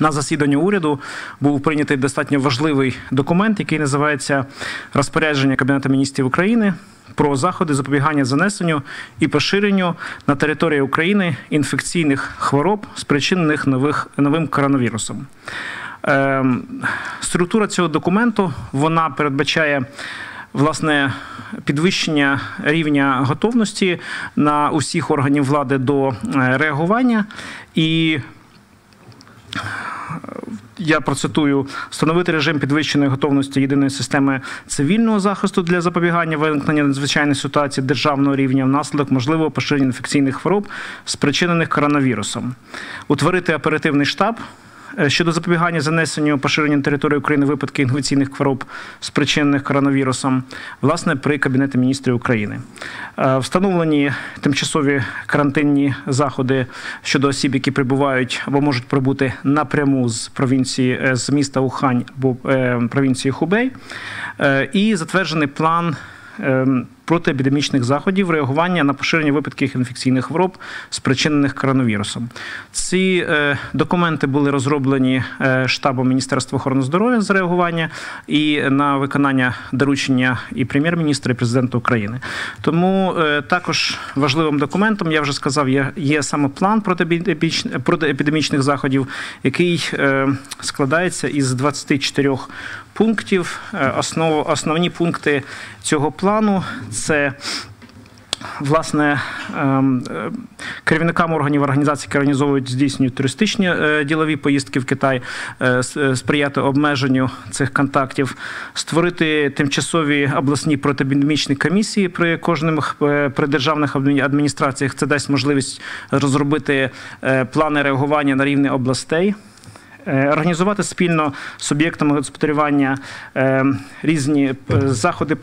На засіданні уряду був прийнятий достатньо важливий документ, який називається розпорядження Кабінету міністрів України про заходи запобігання занесенню і поширенню на території України інфекційних хвороб, спричинених нових, новим коронавірусом. Ем, структура цього документу вона передбачає власне підвищення рівня готовності на усіх органів влади до е, реагування і. Я процитую. Встановити режим підвищеної готовності єдиної системи цивільного захисту для запобігання виникнення надзвичайних ситуацій державного рівня внаслідок можливого поширення інфекційних хвороб, спричинених коронавірусом, утворити оперативний штаб щодо запобігання занесенню поширенню території України випадків інфекційних хвороб, спричинених коронавірусом, власне, при Кабінеті міністрів України. Е, встановлені тимчасові карантинні заходи щодо осіб, які прибувають або можуть прибути напряму з провінції е, з міста Ухань або провінції Хубей, і затверджений план. Ем, протиепідемічних заходів реагування на поширення випадків інфекційних хвороб, спричинених коронавірусом. Ці е, документи були розроблені е, штабом Міністерства охорони здоров'я з реагування і на виконання доручення і прем'єр-міністра, і президента України. Тому е, також важливим документом я вже сказав, є саме план протиепідемічних заходів, який складається із 24 пунктів. Основ, основні пункти цього плану це. Власне, ем, е, керівникам органів організації, які організовують здійснюють туристичні е, ділові поїздки в Китай, е, сприяти обмеженню цих контактів, створити тимчасові обласні протипідемічні комісії при кожних при державних адміністраціях. Це дасть можливість розробити плани реагування на рівні областей. Е, організувати спільно з суб'єктами господарювання е, різні е, заходи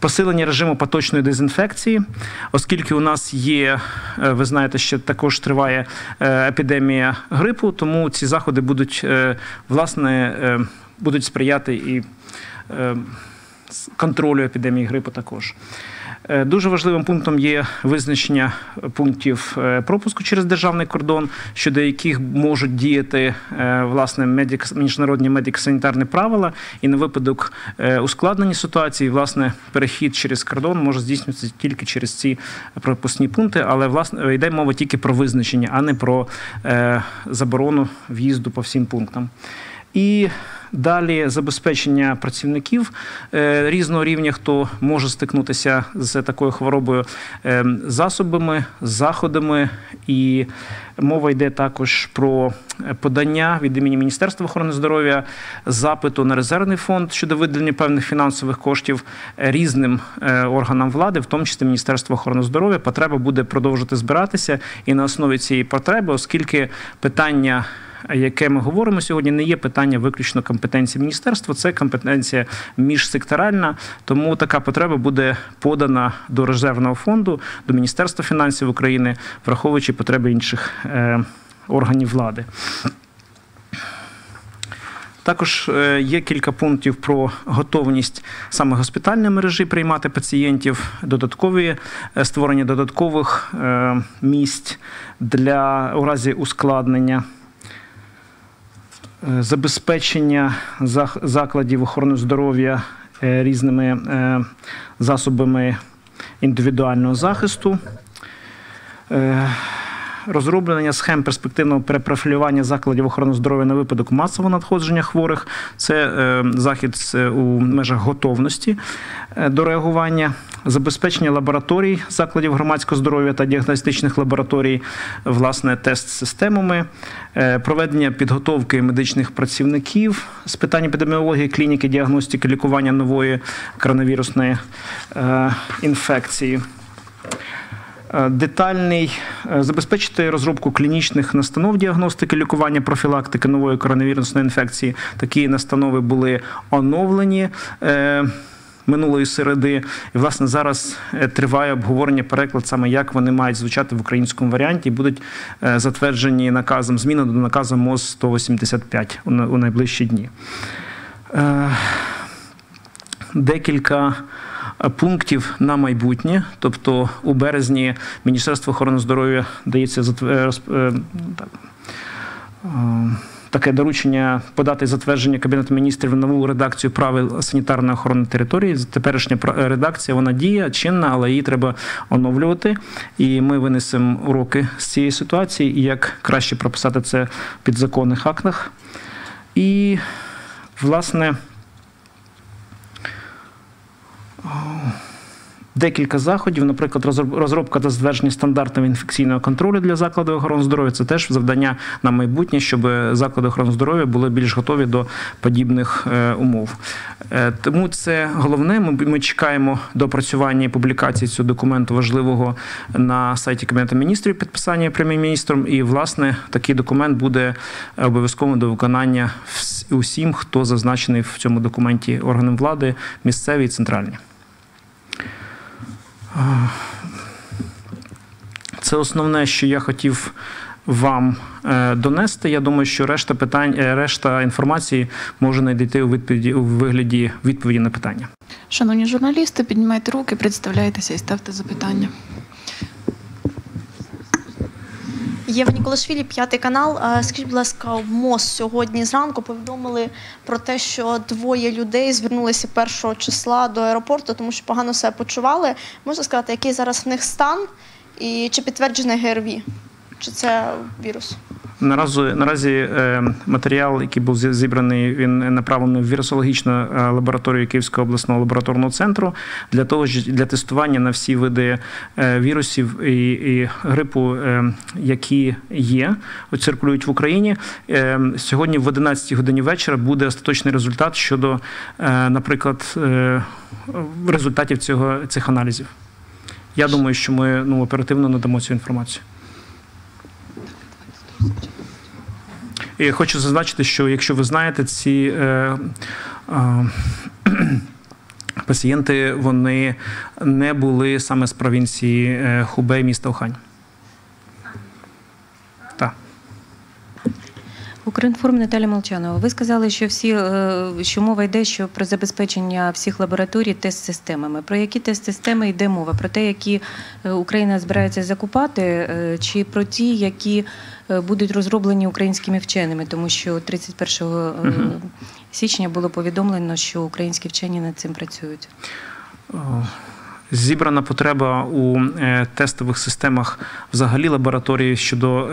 посилення режиму поточної дезінфекції, оскільки у нас є, ви знаєте, що також триває епідемія грипу, тому ці заходи будуть власне будуть сприяти і контролю епідемії грипу також. Е, дуже важливим пунктом є визначення пунктів е, пропуску через державний кордон, щодо яких можуть діяти е, власне медик, міжнародні медико-санітарні правила, і на випадок ускладнення ситуації, власне, перехід через кордон може здійснюватися тільки через ці пропускні пункти, але власне йде мова тільки про визначення, а не про заборону в'їзду по всім пунктам. І Далі забезпечення працівників е, різного рівня, хто може стикнутися з такою хворобою е, засобами, заходами, і мова йде також про подання від імені Міністерства охорони здоров'я запиту на резервний фонд щодо виділення певних фінансових коштів різним е, органам влади, в тому числі Міністерство охорони здоров'я. Потреба буде продовжити збиратися і на основі цієї потреби, оскільки питання яке ми говоримо сьогодні, не є питання виключно компетенції міністерства, це компетенція міжсекторальна. Тому така потреба буде подана до резервного фонду, до Міністерства фінансів України, враховуючи потреби інших е, органів влади. Також е, є кілька пунктів про готовність саме госпітальної мережі приймати пацієнтів, додаткові е, створення додаткових місць для у разі ускладнення. Е, забезпечення закладів охорони здоров'я е, різними е, засобами індивідуального захисту. Розроблення схем перспективного перепрофілювання закладів охорони здоров'я на випадок масового надходження хворих це захід у межах готовності до реагування забезпечення лабораторій закладів громадського здоров'я та діагностичних лабораторій, власне, тест-системами, е, проведення підготовки медичних працівників з питань епідеміології, клініки, діагностики, лікування нової коронавірусної е, інфекції. Е, детальний забезпечити розробку клінічних настанов діагностики, лікування, профілактики нової коронавірусної інфекції. Такі настанови були оновлені минулої середи. І власне зараз е, триває обговорення переклад, саме як вони мають звучати в українському варіанті, і будуть е, затверджені наказом зміни до наказу МОЗ 185 у найближчі дні. Е, декілька пунктів на майбутнє. Тобто, у березні Міністерство охорони здоров'я дається так, таке доручення подати затвердження Кабінету міністрів нову редакцію правил санітарної охорони території. Теперішня редакція вона діє чинна, але її треба оновлювати. І ми винесемо уроки з цієї ситуації, і як краще прописати це в підзаконних актах. І, власне. Декілька заходів, наприклад, розробка та затвердження стандартів інфекційного контролю для закладів охорони здоров'я це теж завдання на майбутнє, щоб заклади охорони здоров'я були більш готові до подібних е, умов. Е, тому це головне. Ми, ми чекаємо допрацювання і публікації цього документу важливого на сайті Кабінету міністрів підписання прем'єр-міністром. І, власне, такий документ буде обов'язково до виконання усім, хто зазначений в цьому документі органам влади, місцеві і центральні. Це основне, що я хотів вам е, донести. Я думаю, що решта питань, е, решта інформації може знайти у відповіді у вигляді відповіді на питання. Шановні журналісти, піднімайте руки, представляйтеся і ставте запитання. Єва Ніколашвілі, п'ятий канал. Скажіть, будь ласка, в МОЗ сьогодні зранку повідомили про те, що двоє людей звернулися першого числа до аеропорту, тому що погано себе почували. Можна сказати, який зараз в них стан і чи підтверджений ГРВІ? Чи це вірус? Наразі наразі е, матеріал, який був зібраний, він направлений в вірусологічну е, лабораторію Київського обласного лабораторного центру для того, для тестування на всі види е, вірусів і, і грипу, які є, циркулюють в Україні. Сьогодні в 11 годині вечора буде остаточний результат щодо, наприклад, результатів цього цих аналізів. Я думаю, що ми ну оперативно надамо цю інформацію. І хочу зазначити, що якщо ви знаєте, ці е, е, пацієнти вони не були саме з провінції е, Хубей міста Ухань. Укрінформ Наталя Молчанова. Ви сказали, що всі е, що мова йде що про забезпечення всіх лабораторій тест-системами. Про які тест-системи йде мова? Про те, які е, Україна збирається закупати, е, чи про ті, які будуть розроблені українськими вченими, тому що 31 січня було повідомлено, що українські вчені над цим працюють. Зібрана потреба у тестових системах взагалі лабораторії щодо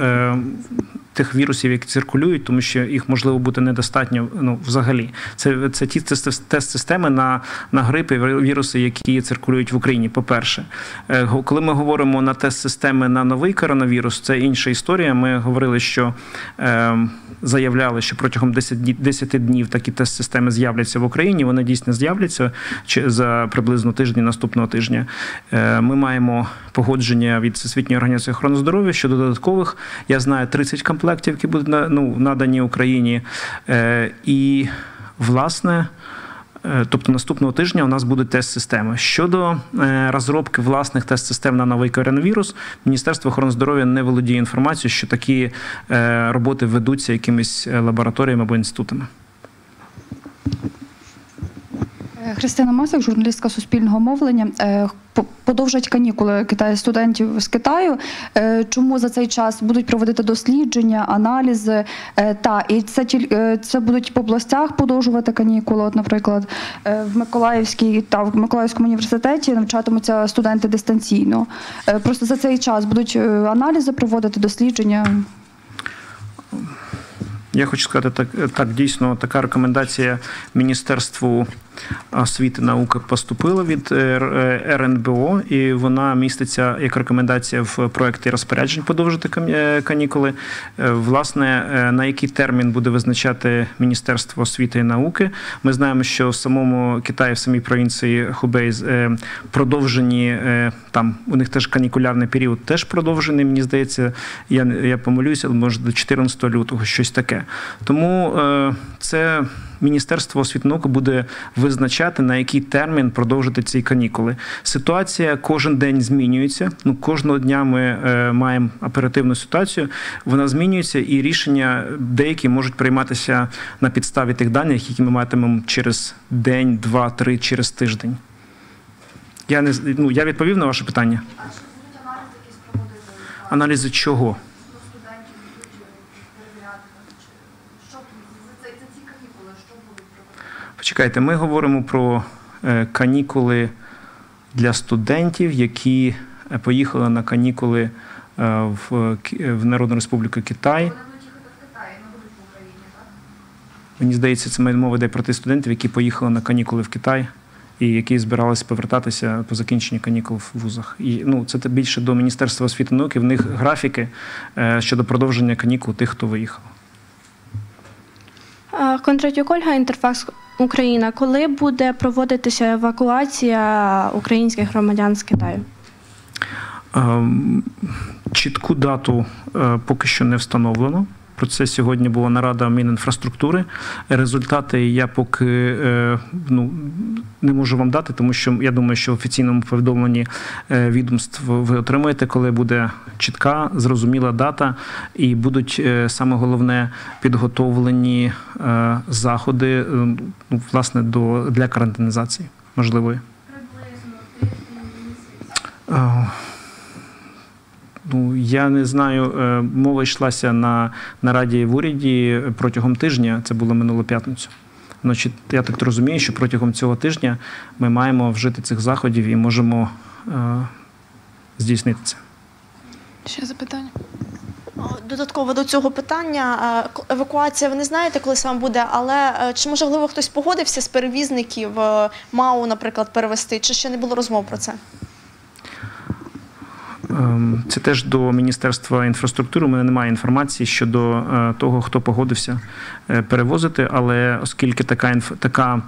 тих вірусів, які циркулюють, тому що їх можливо бути недостатньо. Ну, взагалі, це це ті тест-системи на на грип і віруси, які циркулюють в Україні. По перше, е, коли ми говоримо на тест-системи на новий коронавірус, це інша історія. Ми говорили, що е, заявляли, що протягом 10 10 днів такі тест-системи з'являться в Україні. Вони дійсно з'являться за приблизно тиждень наступного тижня. Е, ми маємо погодження від Всесвітньої організації охорони здоров'я щодо додаткових. Я знаю 30 комплектів, які будуть ну, надані Україні. Е, і, власне, е, тобто наступного тижня у нас буде тест-системи. Щодо е, розробки власних тест-систем на новий коронавірус, Міністерство охорони здоров'я не володіє інформацією, що такі роботи ведуться якимись лабораторіями або інститутами. Христина Масик, журналістка суспільного мовлення. Е, подовжать канікули Китаю студентів з Китаю. Е, чому за цей час будуть проводити дослідження, аналізи? Е, та і це тільки це будуть по областях подовжувати канікули. От, наприклад, в Миколаївській та в Миколаївському університеті навчатимуться студенти дистанційно. Просто за цей час будуть аналізи проводити дослідження. Я хочу сказати, так так дійсно така рекомендація Міністерству освіти науки поступила від е, е, РНБО, і вона міститься як рекомендація в проєкті розпоряджень подовжити е, канікули. Власне, на який термін буде визначати Міністерство освіти і науки. Ми знаємо, що в самому Китаї, в самій провінції Хубей, продовжені там у них теж канікулярний період теж продовжений. Мені здається, я я помилюся, може до 14 лютого щось таке. Тому це. Міністерство освіти науки буде визначати на який термін продовжити ці канікули. Ситуація кожен день змінюється. Ну кожного дня ми е, маємо оперативну ситуацію. Вона змінюється, і рішення деякі можуть прийматися на підставі тих даних, які ми матимемо через день, два, три, через тиждень. Я не ну, я відповів на ваше питання. Аналізи чого? Почекайте, ми говоримо про е, канікули для студентів, які е, поїхали на канікули е, в, Народну Республіку Китай. Мені здається, це мова йде про тих студентів, які поїхали на канікули в Китай і які збиралися повертатися по закінченні канікул в вузах. І ну, це більше до Міністерства освіти і науки. В них графіки щодо продовження канікул тих, хто виїхав. Кондратюк Ольга, Інтерфакс Україна. Коли буде проводитися евакуація українських громадян з Китаю? Ем, Чітку дату е, поки що не встановлено. Про це сьогодні була нарада Мінінфраструктури. Результати я поки е, ну, не можу вам дати, тому що я думаю, що в офіційному повідомленні е, відомств ви отримаєте, коли буде чітка, зрозуміла дата, і будуть е, саме головне підготовлені заходи ну, власне до для карантинізації можливої. Е, Ну, я не знаю, е, мова йшлася на нараді в уряді протягом тижня, це було минулу п'ятницю. Значить, я так розумію, що протягом цього тижня ми маємо вжити цих заходів і можемо е, здійснити це. Ще запитання? Додатково до цього питання е, к- евакуація. Ви не знаєте, коли саме буде, але е, чи можливо хтось погодився з перевізників е, МАУ, наприклад, перевести, чи ще не було розмов про це? Ем, Це теж до Міністерства інфраструктури. У мене немає інформації щодо е, того, хто погодився е, перевозити, але оскільки така інф... така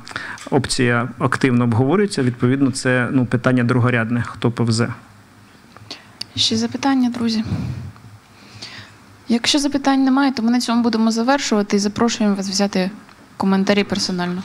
опція активно обговорюється, відповідно, це ну, питання другорядне, хто повезе. Ще запитання, друзі. Якщо запитань немає, то ми на цьому будемо завершувати і запрошуємо вас взяти коментарі персонально.